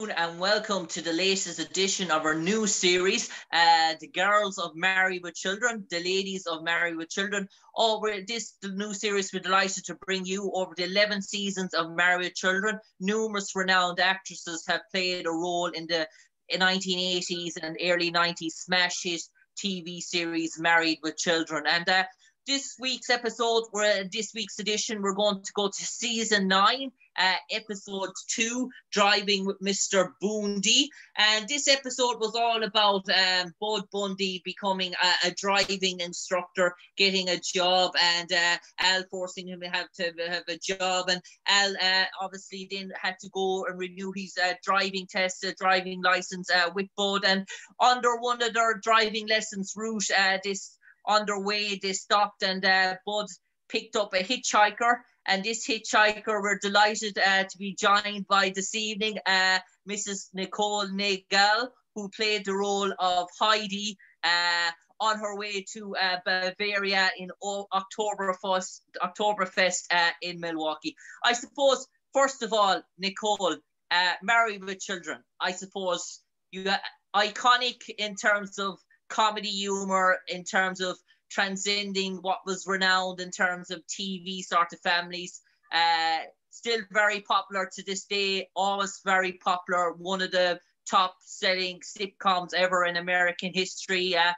and welcome to the latest edition of our new series, uh, The Girls of Married with Children, The Ladies of Married with Children. Over this the new series, we're delighted to bring you over the 11 seasons of Married with Children. Numerous renowned actresses have played a role in the 1980s and early 90s smash hit TV series Married with Children. And uh, this week's episode, this week's edition, we're going to go to season nine uh, episode two, Driving with Mr. Bundy. And this episode was all about um, Bud Bundy becoming a, a, driving instructor, getting a job, and uh, Al forcing him to have to have a job. And Al uh, obviously then had to go and renew his uh, driving test, uh, driving license uh, with Bud. And under one of their driving lessons route, this underway, they stopped and Bud picked up a hitchhiker and this hitchhiker, we're delighted uh, to be joined by this evening uh, Mrs. Nicole Nagel, who played the role of Heidi uh, on her way to uh, Bavaria in Oktoberfest, Oktoberfest uh, in Milwaukee. I suppose, first of all, Nicole, uh, married with children, I suppose you iconic in terms of comedy humor, in terms of transcending what was renowned in terms of TV sort of families. Uh, still very popular to this day, always very popular. One of the top selling sitcoms ever in American history. Uh,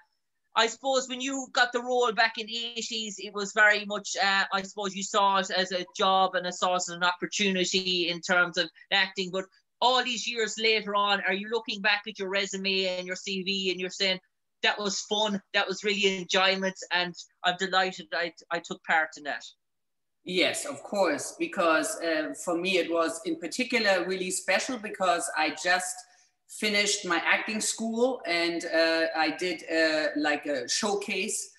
I suppose when you got the role back in the 80s, it was very much, uh, I suppose you saw it as a job and a source of an opportunity in terms of acting. But all these years later on, are you looking back at your resume and your CV and you're saying, that was fun. That was really enjoyment, and I'm delighted I, I took part in that. Yes, of course, because uh, for me it was in particular really special because I just finished my acting school and uh, I did uh, like a showcase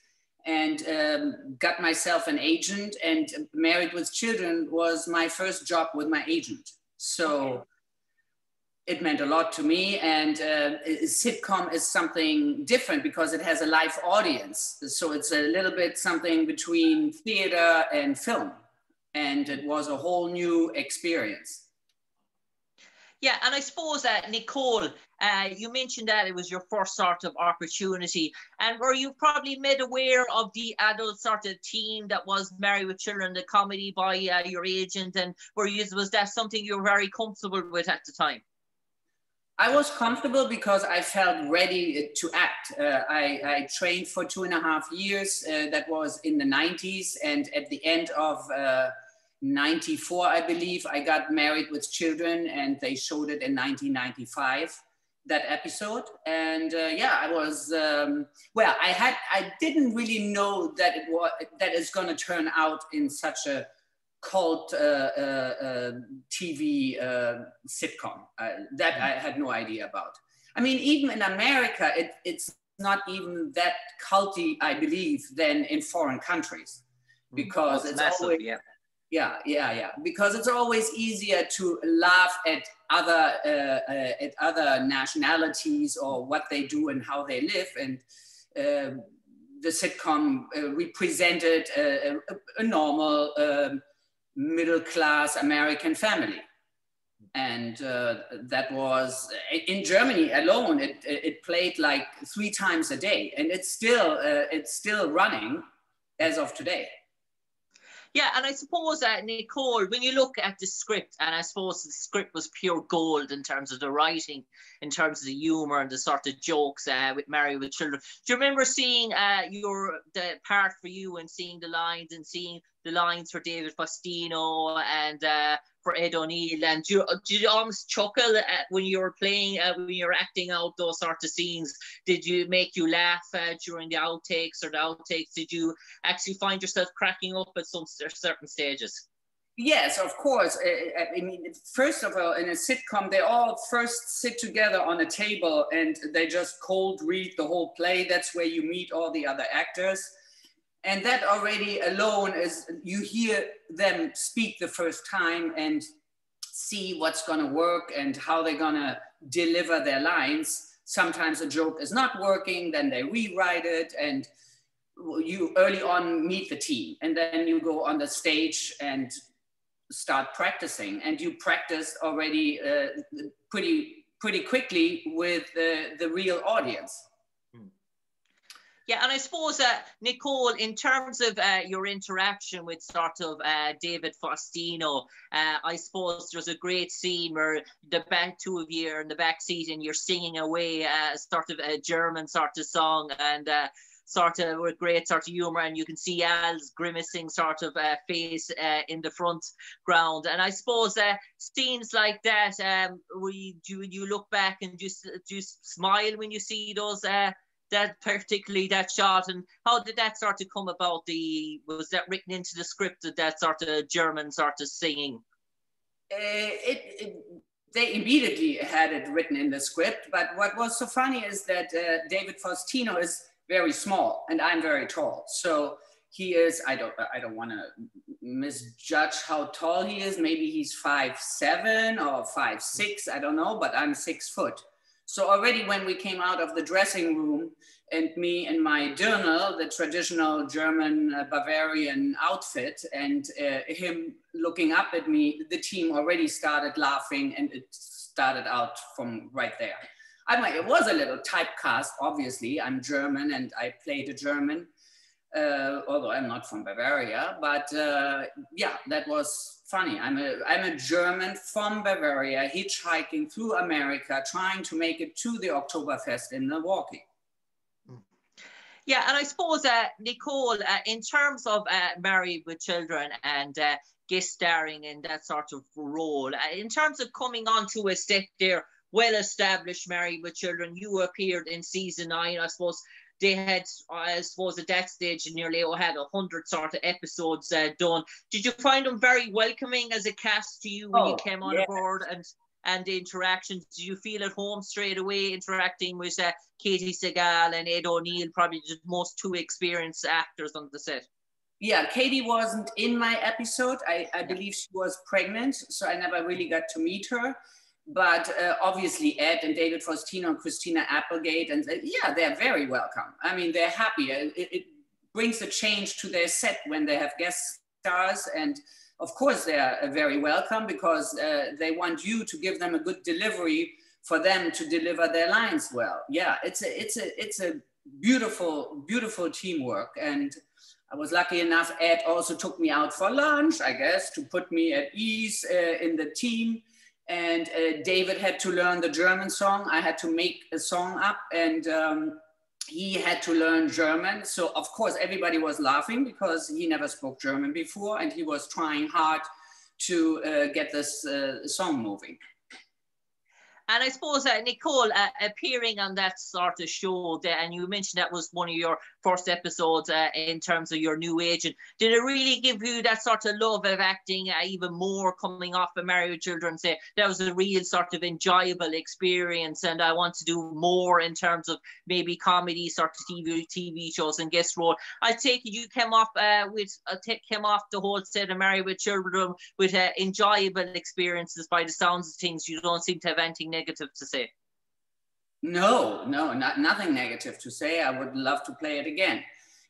and um, got myself an agent and married with children was my first job with my agent. So. It meant a lot to me. And uh, sitcom is something different because it has a live audience. So it's a little bit something between theater and film. And it was a whole new experience. Yeah, and I suppose uh, Nicole, uh, you mentioned that it was your first sort of opportunity, and were you probably made aware of the adult sort of team that was Married with Children, the comedy by uh, your agent, and were you was that something you were very comfortable with at the time? I was comfortable because I felt ready to act. Uh, I, I, trained for two and a half years. Uh, that was in the 90s. And at the end of uh, 94, I believe, I got married with children and they showed it in 1995 that episode and uh, yeah i was um, well i had i didn't really know that it was that it's going to turn out in such a cult uh, uh, uh TV uh, sitcom. that I had no idea about. I mean, even in America, it, it's not even that culty, I believe, than in foreign countries, mm. because it's massive, always, yeah. yeah, yeah, yeah, because it's always easier to laugh at other uh, uh, at other nationalities or what they do and how they live, and uh, the sitcom represented a, a, a normal. Um, middle class American family. And uh, that was in Germany alone. It, it played like three times a day, and it's still uh, it's still running as of today. Yeah, and I suppose uh, Nicole, when you look at the script, and I suppose the script was pure gold in terms of the writing, in terms of the humor and the sort of jokes uh, with Married with Children. Do you remember seeing uh, your the part for you and seeing the lines and seeing the lines for David Faustino and uh, for Ed O'Neill. And you, did you almost chuckle at when you were playing, uh, when you were acting out those sort of scenes? Did you make you laugh uh, during the outtakes or the outtakes? Did you actually find yourself cracking up at some certain stages? Yes, of course. I mean, first of all, in a sitcom, they all first sit together on a table and they just cold read the whole play. That's where you meet all the other actors and that already alone is you hear them speak the first time and see what's going to work and how they're going to deliver their lines sometimes a joke is not working then they rewrite it and you early on meet the team and then you go on the stage and start practicing. And you practice already uh, pretty pretty quickly with the, the real audience. Yeah, and I suppose, uh, Nicole, in terms of uh, your interaction with sort of uh, David Faustino, uh, I suppose there's a great scene where the back two of you are in the back seat and you're singing away uh, sort of a German sort of song and uh, sort of with great sort of humor, and you can see Al's grimacing sort of uh, face uh, in the front ground. And I suppose uh, scenes like that, um, we do you look back and just just smile when you see those that particularly that shot and how did that sort of come about? The was that written into the script that, that sort of german sort of singing? Uh, it, it, they immediately had it written in the script but what was so funny is that uh, david faustino is very small and i'm very tall. So he is i don't i don't want to misjudge how tall he is. Maybe he's five seven or five six i don't know but i'm six foot so already when we came out of the dressing room and me in my dirndl, the traditional German uh, Bavarian outfit, and uh, him looking up at me, the team already started laughing and it started out from right there. I mean, it was a little typecast, obviously. I'm German and I played a German, uh, although I'm not from Bavaria, but uh, yeah, that was funny. I'm a, I'm a German from Bavaria, hitchhiking through America, trying to make it to the Oktoberfest in Milwaukee. Yeah, and I suppose, uh, Nicole, uh, in terms of uh, Married with Children and uh, guest starring in that sort of role, in terms of coming onto a set there, well established Married with Children, you appeared in season nine, I suppose they had, I suppose, at that stage, nearly had a hundred sort of episodes uh, done. Did you find them very welcoming as a cast to you when oh, you came on yeah. board and and the interactions? Do you feel at home straight away interacting with uh, Katey Sagal and Ed O'Neill, probably the most two experienced actors on the set? Yeah, Katey wasn't in my episode. I, I believe she was pregnant, so I never really got to meet her but uh, obviously Ed and David Faustino and Christina Applegate, and uh, yeah, they're very welcome. I mean, they're happy. It, it, brings a change to their set when they have guest stars, and of course they're uh, very welcome because uh, they want you to give them a good delivery for them to deliver their lines well. Yeah, it's a it's a it's a beautiful beautiful teamwork, and I was lucky enough. Ed also took me out for lunch, I guess, to put me at ease uh, in the team and uh, David had to learn the German song. I had to make a song up, and um, he had to learn German. So of course everybody was laughing because he never spoke German before, and he was trying hard to uh, get this uh, song moving. And I suppose, uh, Nicole, uh, appearing on that sort of show, that, and you mentioned that was one of your first episodes uh, in terms of your new agent. Did it really give you that sort of love of acting uh, even more coming off of Married Children? Say that was a real sort of enjoyable experience, and I want to do more in terms of maybe comedy sort of TV TV shows and guest role. I take you came off uh, with uh, came off the whole set of Married with Children with enjoyable experiences by the sounds of things. You don't seem to have anything negative to say? No, no, not, nothing negative to say. I would love to play it again.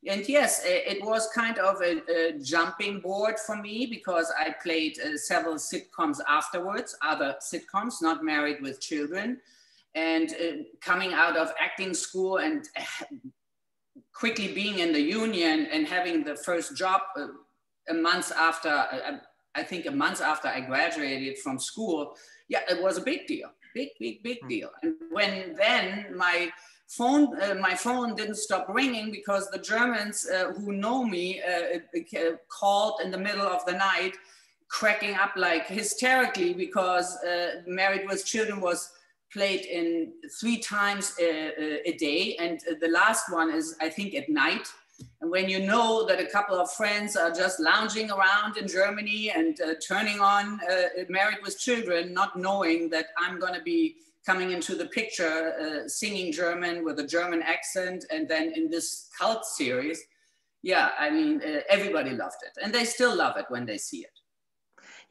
And yes, it was kind of a, a jumping board for me because I played uh, several sitcoms afterwards, other sitcoms, not married with children. And uh, coming out of acting school and uh, quickly being in the union and having the first job uh, a month after, uh, I think a month after I graduated from school, yeah, it was a big deal big, big, big hmm. deal. And when then my phone, uh, my phone didn't stop ringing because the Germans uh, who know me uh, uh called in the middle of the night, cracking up like hysterically because uh, Married with Children was played in three times a, a day, and the last one is I think at night. And when you know that a couple of friends are just lounging around in Germany and uh, turning on uh, Married with Children, not knowing that I'm going to be coming into the picture, uh, singing German with a German accent, and then in this cult series, yeah, I mean, uh, everybody loved it. And they still love it when they see it.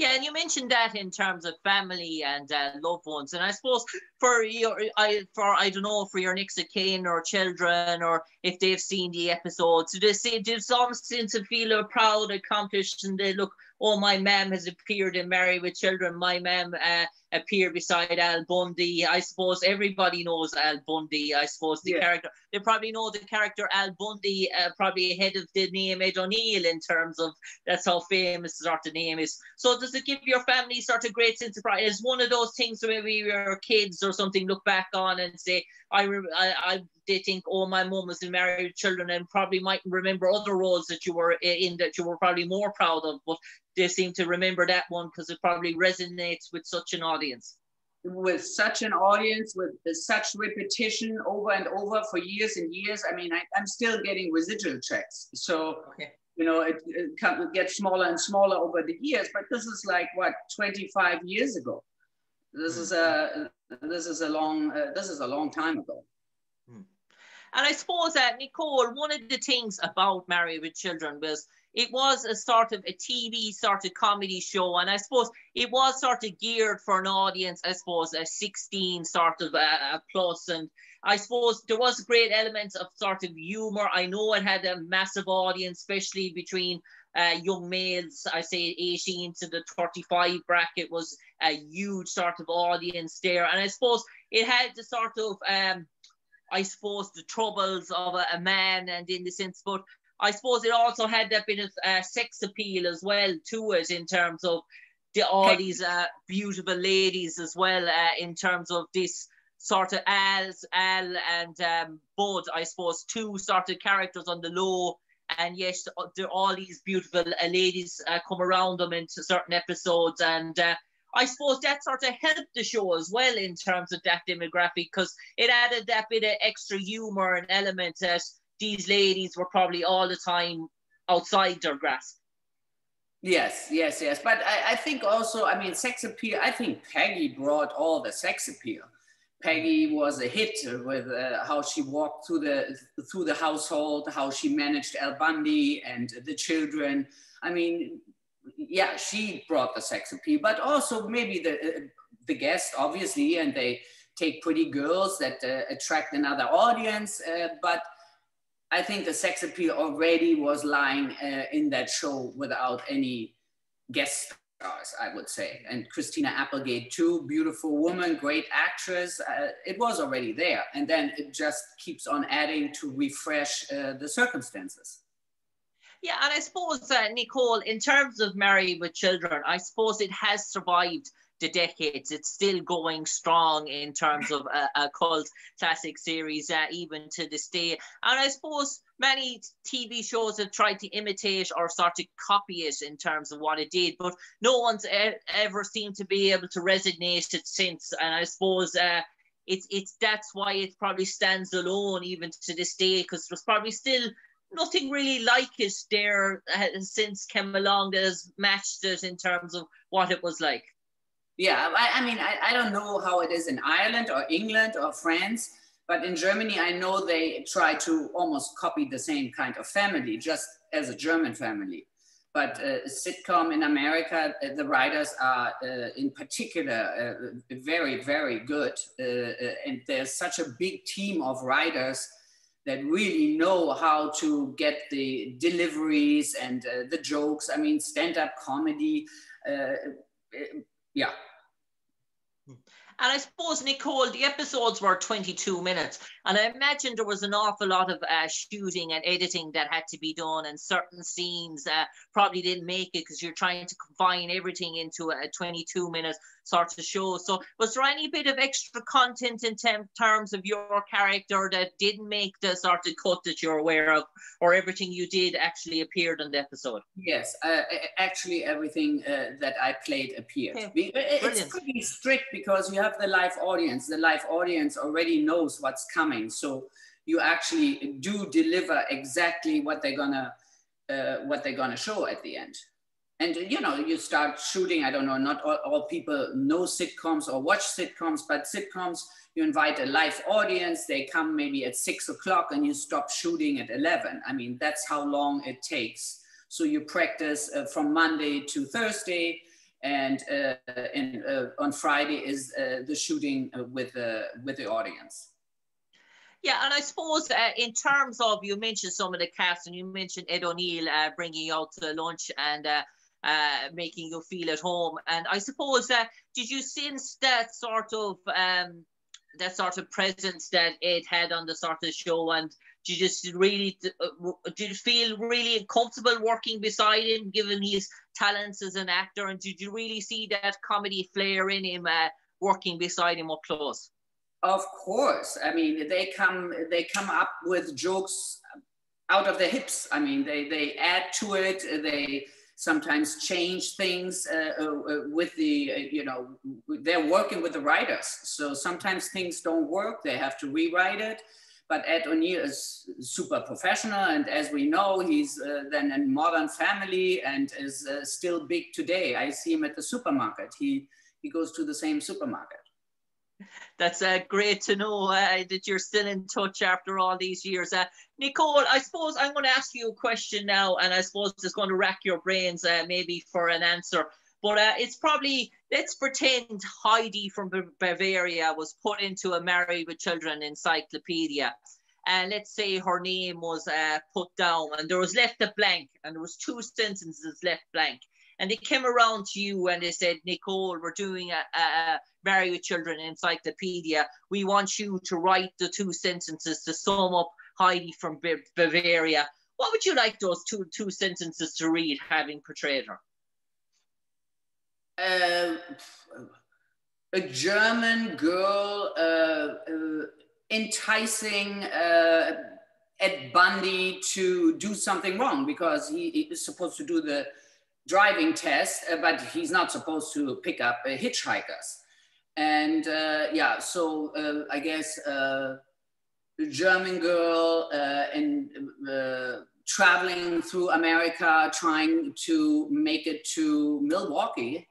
Yeah, and you mentioned that in terms of family and uh, loved ones, and I suppose for your, I for I don't know for your next of kin or children, or if they've seen the episodes, do they say do some sense of feel proud, accomplished, and they look oh, my mum has appeared in Married with Children. My mum uh, appeared beside Al Bundy. I suppose everybody knows Al Bundy. I suppose the yeah. character they probably know the character Al Bundy uh, probably ahead of the name Ed O'Neill in terms of that's how famous the sort of name is. So does it give your family sort of great sense of pride? Is one of those things where maybe your kids or something look back on and say, I, I, I they think, oh, my mum was in married with children and probably might remember other roles that you were in that you were probably more proud of, but they seem to remember that one because it probably resonates with such an audience. With such an audience, with such repetition over and over for years and years, I mean, I, am still getting residual checks. So, okay. you know, it, it, it gets smaller and smaller over the years, but this is like what 25 years ago. This mm-hmm. is a this is a long uh, this is a long time ago. Mm. And I suppose that Nicole, one of the things about Married with Children was it was a sort of a TV sort of comedy show, and I suppose it was sort of geared for an audience, I suppose, a 16 sort of uh, plus, and I suppose there was great elements of sort of humor. I know it had a massive audience, especially between uh, young males. I say 18 to the 35 bracket was a huge sort of audience there, and I suppose it had the sort of um, I suppose the troubles of a, a, man and in the sense, but I suppose it also had that bit of uh, sex appeal as well to it in terms of the, all these uh, beautiful ladies as well uh, in terms of this sort of Al's, Al and um, Bud, I suppose, two sort of characters on the low. And yes, there all these beautiful uh, ladies uh, come around them into certain episodes. And uh, I suppose that sort of helped the show as well in terms of that demographic because it added that bit of extra humor and element that these ladies were probably all the time outside their grasp. Yes, yes, yes. But I, I think also, I mean, sex appeal, I think Peggy brought all the sex appeal. Peggy was a hit with uh, how she walked through the through the household, how she managed Al Bundy and the children. I mean, yeah, she brought the sex appeal, but also maybe the uh, the guest, obviously, and they take pretty girls that uh, attract another audience. Uh, but I think the sex appeal already was lying uh, in that show without any guest stars, I would say. And Christina Applegate, too, beautiful woman, great actress. Uh, it was already there. And then it just keeps on adding to refresh uh, the circumstances. Yeah, and I suppose, uh, Nicole, in terms of Married with Children, I suppose it has survived the decades. It's still going strong in terms of a, a cult classic series, uh, even to this day. And I suppose many TV shows have tried to imitate or sort of copy it in terms of what it did, but no one's e- ever seemed to be able to resonate it since. And I suppose. Uh, it's, it's that's why it probably stands alone even to this day because there's probably still nothing really like it there uh, since came along that has matched it in terms of what it was like. Yeah, I, I mean, I, I don't know how it is in Ireland or England or France, but in Germany, I know they try to almost copy the same kind of family, just as a German family. But uh, sitcom in America, uh, the writers are uh, in particular uh, very, very good. Uh, uh, and there's such a big team of writers that really know how to get the deliveries and the jokes. I mean, stand up comedy. yeah, and I suppose, Nicole, the episodes were 22 minutes. And I imagine there was an awful lot of uh, shooting and editing that had to be done. And certain scenes uh, probably didn't make it because you're trying to combine everything into a 22 minute sort of show. So, was there any bit of extra content in terms of your character that didn't make the sort of cut that you're aware of, or everything you did actually appeared on the episode? Yes, uh, actually, everything uh, that I played appeared. Okay. It's pretty strict because you have the live audience. The live audience already knows what's coming, so you actually do deliver exactly what they're gonna uh, what they're gonna show at the end and you know you start shooting i don't know not all, all, people know sitcoms or watch sitcoms but sitcoms you invite a live audience they come maybe at six o'clock and you stop shooting at 11 i mean that's how long it takes. So you practice uh, from monday to thursday and, uh, and uh, on friday is uh, the shooting uh, with, the with the audience. Yeah, and I suppose uh, in terms of you mentioned some of the cast, and you mentioned Ed O'Neill uh, bringing you out to lunch, and uh, uh, making you feel at home. And I suppose that did you sense that sort of um, that sort of presence that it had on the sort of show, and did you just really uh, did you feel really comfortable working beside him, given his talents as an actor, and did you really see that comedy flair in him uh, working beside him up close? Of course, I mean they come they come up with jokes out of their hips. I mean they they add to it. They sometimes change things uh, uh, uh, with the, you know, they're working with the writers. So sometimes things don't work, they have to rewrite it. But Ed O'Neill is super professional. And as we know, he's uh, then in Modern Family and is uh, still big today. I see him at the supermarket. He, he goes to the same supermarket that's uh, great to know uh, that you're still in touch after all these years. Uh, Nicole, I suppose I'm going to ask you a question now, and I suppose it's going to rack your brains uh, maybe for an answer. But uh, it's probably, let's pretend Heidi from Bavaria was put into a Married with Children encyclopedia. And let's say her name was uh, put down and there was left a blank and there was two sentences left blank and they came around to you and they said, Nicole, we're doing a, a Married with Children encyclopedia. We want you to write the two sentences to sum up Heidi from Bavaria. What would you like those two two sentences to read, having portrayed her? Uh, a German girl uh, uh, enticing Ed Bundy to do something wrong because he is supposed to do the driving test, uh, but he's not supposed to pick up uh, hitchhikers. And uh, yeah, so uh, I guess uh, German girl and uh, traveling through America, trying to make it to Milwaukee,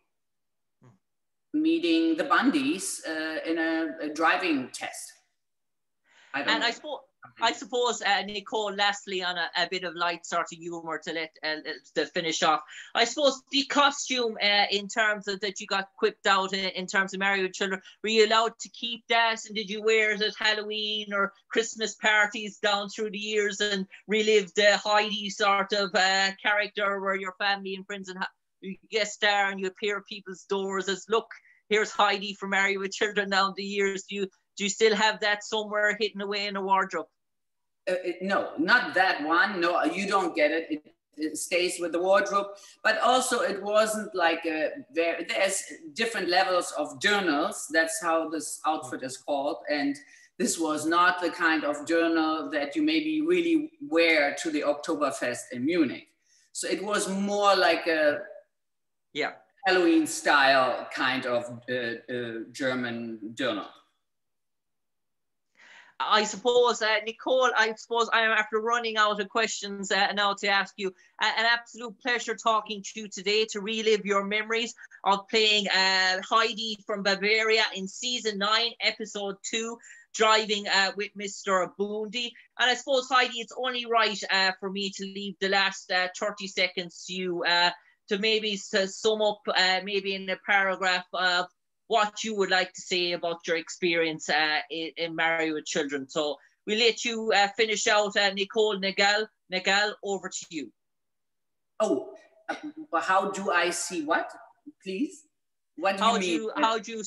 meeting the Bundys in a, a, driving test. I and know. I suppose I suppose, uh, Nicole, lastly, on a, a, bit of light sort of humour to let uh, to finish off. I suppose the costume, uh, in terms of that you got quipped out in, in, terms of married with children, were you allowed to keep that? And did you wear it at Halloween or Christmas parties down through the years and relive the Heidi sort of uh, character where your family and friends and you guest star and you appear at people's doors as, look, here's Heidi from Married with Children down the years. Do you do you still have that somewhere hidden away in a wardrobe? Uh, it, no, not that one. No, you don't get it. it. it. stays with the wardrobe, but also it wasn't like a there. There's different levels of dirndls. That's how this outfit is called, and this was not the kind of dirndl that you maybe really wear to the Oktoberfest in Munich. So it was more like a yeah Halloween style kind of uh, uh, German dirndl. I suppose, uh, Nicole, I suppose I am after running out of questions uh, now to ask you. Uh, an absolute pleasure talking to you today to relive your memories of playing uh, Heidi from Bavaria in season nine, episode two, driving uh, with Mr. Bundy. And I suppose, Heidi, it's only right uh, for me to leave the last 30 seconds to you to maybe to sum up, maybe in a paragraph of what you would like to say about your experience uh, in, in Married with Children. So we'll let you uh, finish out, uh, Nicole Nagel. Nagel, over to you. Oh, uh, how do I see what, please? What do how you mean? Do you, how do you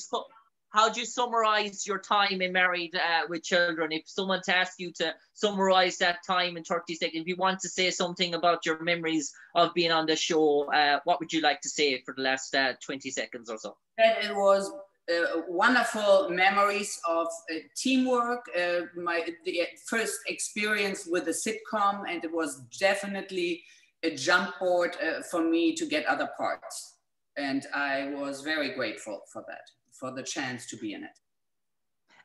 how do you summarize your time in married uh, with children? If someone asked you to summarize that time in 30 seconds, if you want to say something about your memories of being on the show, uh, what would you like to say for the last uh, 20 seconds or so? That it was uh, wonderful memories of uh, teamwork, uh, my the first experience with a sitcom, and it was definitely a jump board for me to get other parts. And I was very grateful for that for the chance to be in it.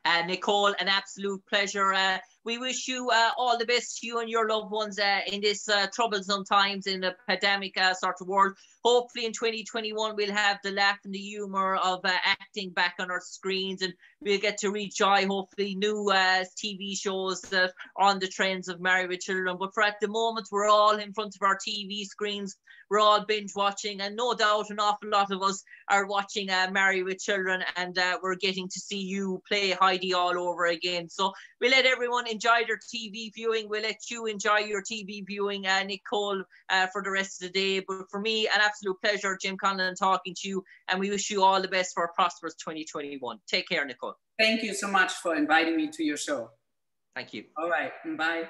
Uh, Nicole, an absolute pleasure. Uh, we wish you uh, all the best, you and your loved ones, uh, in this uh, troublesome times in the pandemic uh, sort of world. Hopefully, in 2021, we'll have the laugh and the humour of acting back on our screens, and we'll get to enjoy hopefully new TV shows on the trends of Married with Children. But for at the moment, we're all in front of our TV screens we're all binge watching, and no doubt an awful lot of us are watching uh, Married with Children, and uh, we're getting to see you play Heidi all over again. So we let everyone enjoy their TV viewing. We'll let you enjoy your TV viewing, uh, Nicole, uh, for the rest of the day. But for me, an absolute pleasure, Jim Conlan, talking to you. And we wish you all the best for a prosperous 2021. Take care, Nicole. Thank you so much for inviting me to your show. Thank you. All right. Bye.